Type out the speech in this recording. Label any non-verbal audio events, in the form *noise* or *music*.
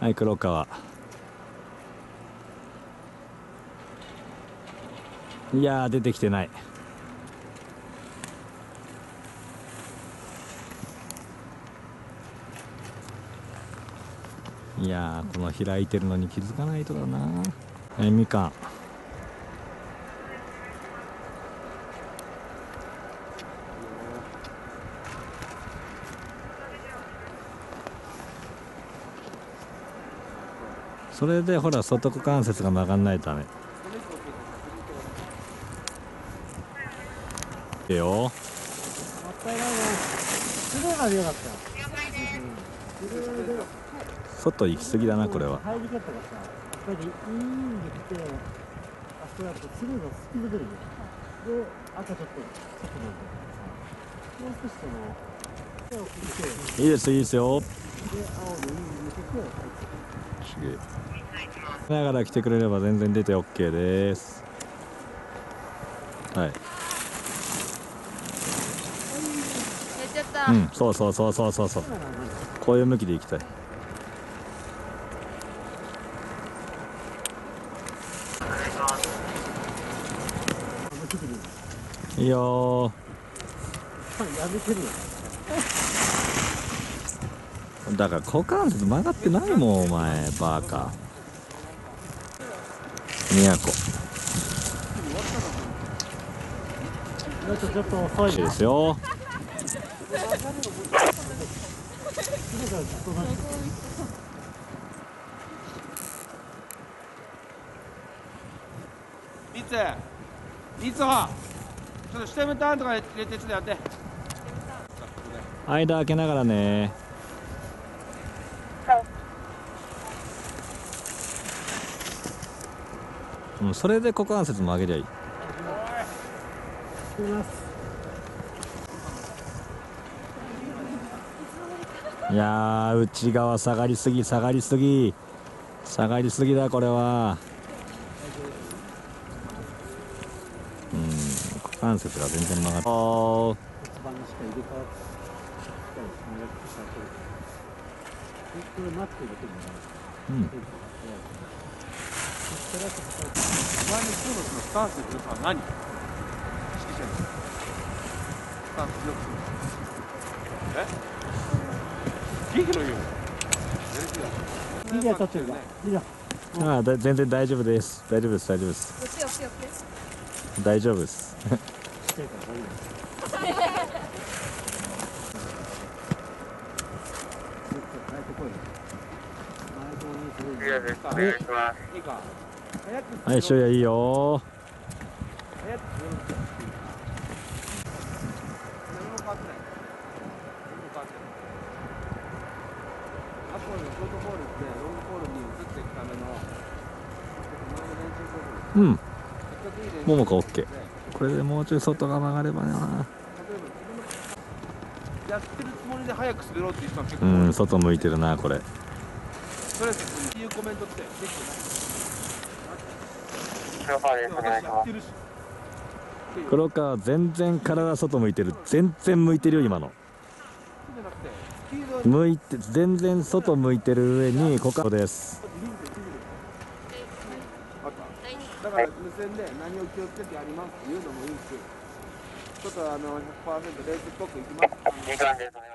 はい黒川。いやー出てきてない。いやーこの開いてるのに気づかないとだな。えみかん。それでほら外股関節が曲がんないとダメ。いいよ。もったいないねスルーまでよかったよスルーで外行き過ぎだなこれは。入り方がさやっぱりイーンで来てあそこやるとスルーのスピード出るよで赤ちょっと外に出るからさもう少しその手を振っていいですいいですよ。で青でイーン抜けて入ってすげ。えながら来てくれれば全然出て OK です。はい。やっちゃった、うんそうそうそうそうそうそう。こういう向きで行きたい。いいよやめてるよ。ーだから股関節曲がってないもんお前バーカ。宮古。ちょっと遅いですよ。リツリツホちょっとターンとか入れてちょっとやって。間開けながらねうん、それで股関節曲げりゃいい。いやー内側下がりすぎ下がりすぎ。下がりすぎだこれは。うん股関節が全然曲がって骨盤がしっかり入れ替わってうんお前の今日のそのスタンスの良さは何？指揮者のスタンスよくする。え？ギグのようやる気だリーダー取ってるかリーダーああだ全然大丈夫です。大丈夫です大丈夫です。大丈夫です *laughs* はいしょやいいよ。うん。せっかくいい練習ももか OK でこれでもうちょい外が曲がればなやってるつもりで早く滑ろうっていう人は結構多いうん外向いてるなこれそれっていうコメントってできてない黒川全然体外向いてる。全然向いてるよ今の。向いて全然外向いてる上に股関節です。だから無線で何を気をつけてやりますっていうのもいいしちょっとあの100%レースっぽくいきます